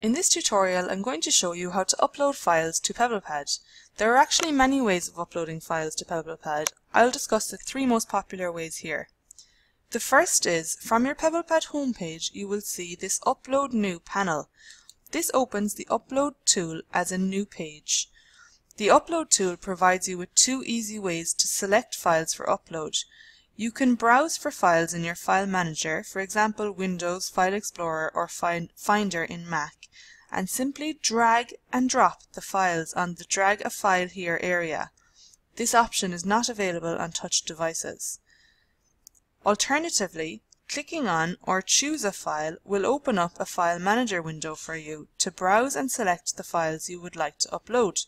In this tutorial I'm going to show you how to upload files to PebblePad. There are actually many ways of uploading files to PebblePad. I'll discuss the three most popular ways here. The first is, from your PebblePad homepage you will see this Upload New panel. This opens the Upload tool as a new page. The Upload tool provides you with two easy ways to select files for upload. You can browse for files in your file manager, for example Windows, File Explorer or Finder in Mac and simply drag and drop the files on the Drag a File Here area. This option is not available on touch devices. Alternatively, clicking on or choose a file will open up a file manager window for you to browse and select the files you would like to upload.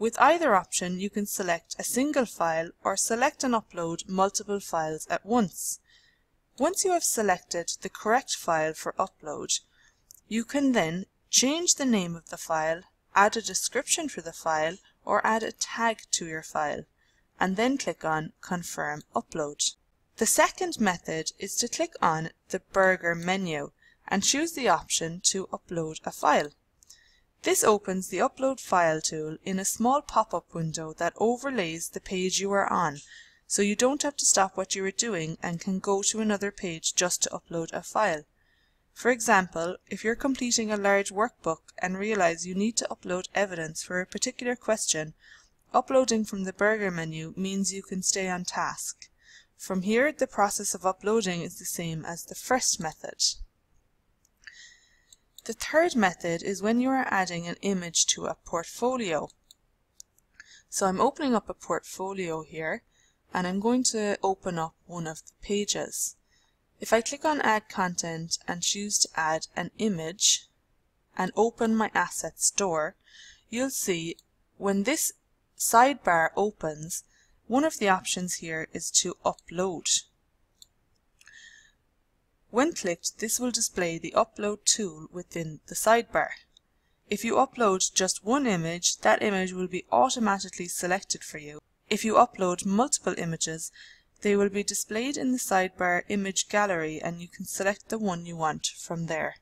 With either option you can select a single file or select and upload multiple files at once. Once you have selected the correct file for upload, you can then Change the name of the file, add a description for the file, or add a tag to your file, and then click on Confirm Upload. The second method is to click on the Burger menu and choose the option to upload a file. This opens the Upload File tool in a small pop-up window that overlays the page you are on, so you don't have to stop what you are doing and can go to another page just to upload a file. For example, if you're completing a large workbook and realize you need to upload evidence for a particular question, uploading from the Burger menu means you can stay on task. From here, the process of uploading is the same as the first method. The third method is when you are adding an image to a portfolio. So I'm opening up a portfolio here and I'm going to open up one of the pages. If I click on Add Content and choose to add an image and open my Asset Store, you'll see when this sidebar opens, one of the options here is to upload. When clicked, this will display the upload tool within the sidebar. If you upload just one image, that image will be automatically selected for you. If you upload multiple images, they will be displayed in the sidebar image gallery and you can select the one you want from there.